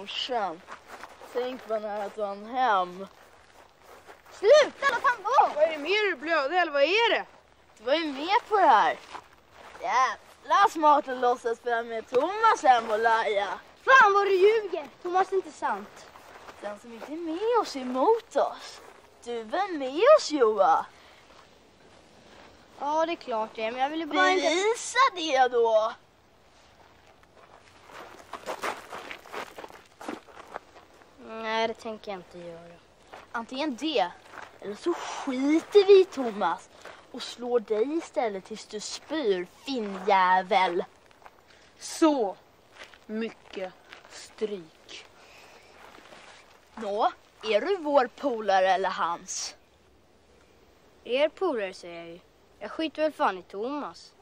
morsan. Tänk vad nära att han hem. Sluta, låt han vara! Vad är det mer du blöder eller vad är det? Du var ju med på det här. Jävla smart att låtsas spela med Thomas hem och Laja. Fan vad du ljuger! Thomas, är inte sant. Den som inte är med oss är emot oss. Du är väl med oss Joa? Ja, det är klart det, men jag ville bara inte... Bevisa det då! Nej, det tänker jag inte göra. Antingen det, eller så skiter vi i Thomas och slår dig istället tills du spyr, finnjävel. Så mycket stryk. Nå, är du vår polare eller hans? Er polare säger jag ju. Jag skiter väl fan i Thomas.